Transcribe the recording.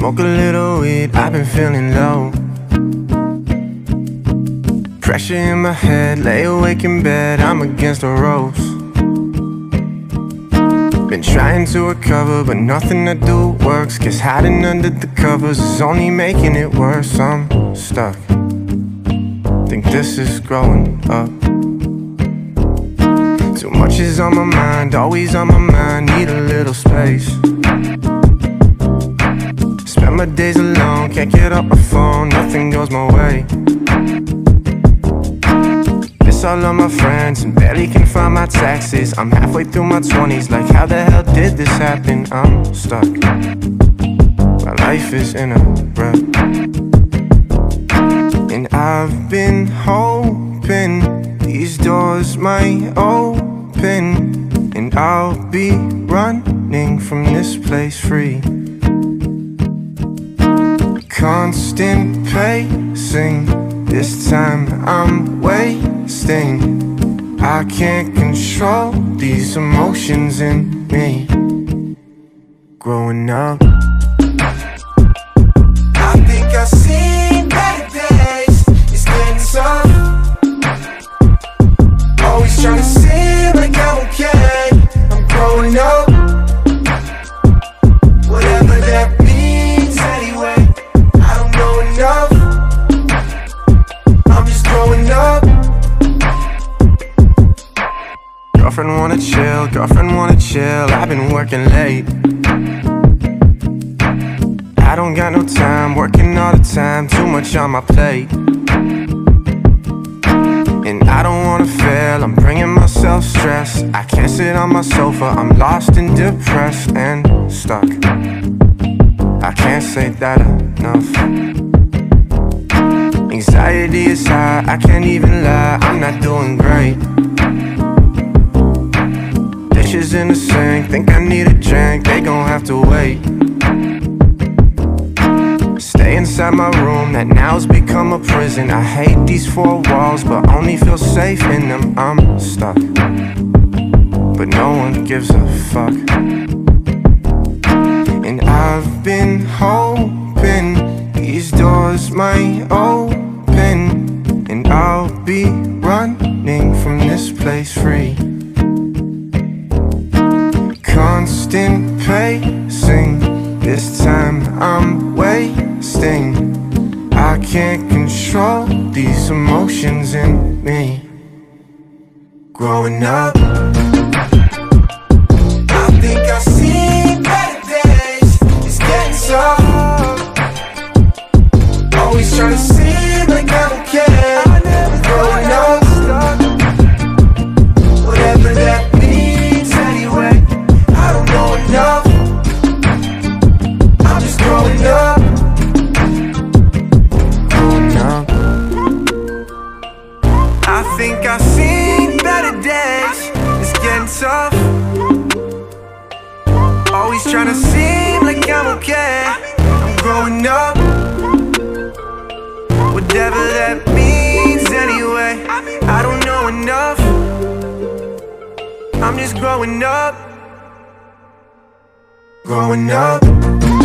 smoke a little weed, I've been feeling low. Pressure in my head, lay awake in bed, I'm against the ropes. Been trying to recover, but nothing I do works. Guess hiding under the covers is only making it worse. I'm stuck. Think this is growing up. Too much is on my mind, always on my mind, need a little space. My days alone, can't get off my phone, nothing goes my way. Miss all of my friends and barely can find my taxes. I'm halfway through my 20s, like how the hell did this happen? I'm stuck. My life is in a rut. And I've been hoping these doors might open. And I'll be running from this place free. Constant pacing, this time I'm wasting. I can't control these emotions in me. Growing up. I think I've seen chill. I've been working late. I don't got no time, working all the time, too much on my plate. And I don't wanna fail, I'm bringing myself stress. I can't sit on my sofa, I'm lost and depressed and stuck. I can't say that enough. Anxiety is high, I can't even lie, I'm not doing great. Stay inside my room that now's become a prison. I hate these four walls, but only feel safe in them. I'm stuck, but no one gives a fuck. And I've been hoping these doors might open, and I'll be running from this place free. Constant can't control these emotions in me. Growing up, think I've seen better days. It's getting tough. Always trying to seem like I'm okay. I'm growing up. Whatever that means anyway. I don't know enough. I'm just growing up. Growing up.